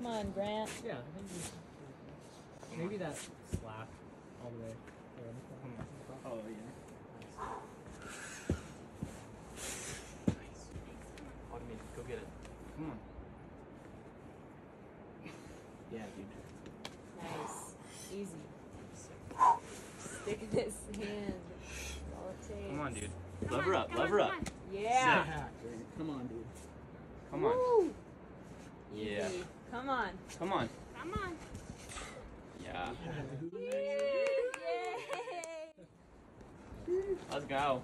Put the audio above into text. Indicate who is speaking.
Speaker 1: one, Grant.
Speaker 2: Yeah, I think you, maybe that slap all the way. there.
Speaker 3: Oh yeah.
Speaker 4: Automate, go get it.
Speaker 3: Come on. Yeah, dude.
Speaker 1: Nice. Easy. Stick in his hand. That's all it takes.
Speaker 4: Come on, dude.
Speaker 5: Come
Speaker 4: lever
Speaker 5: on,
Speaker 4: up,
Speaker 5: come
Speaker 4: lever
Speaker 5: on,
Speaker 4: up.
Speaker 5: come on.
Speaker 1: Yeah.
Speaker 3: Come on, dude.
Speaker 4: Come on.
Speaker 1: Woo.
Speaker 4: Yeah.
Speaker 1: Come on.
Speaker 4: Come on.
Speaker 5: Come on.
Speaker 4: Yeah.
Speaker 1: Yay.
Speaker 4: Let's go.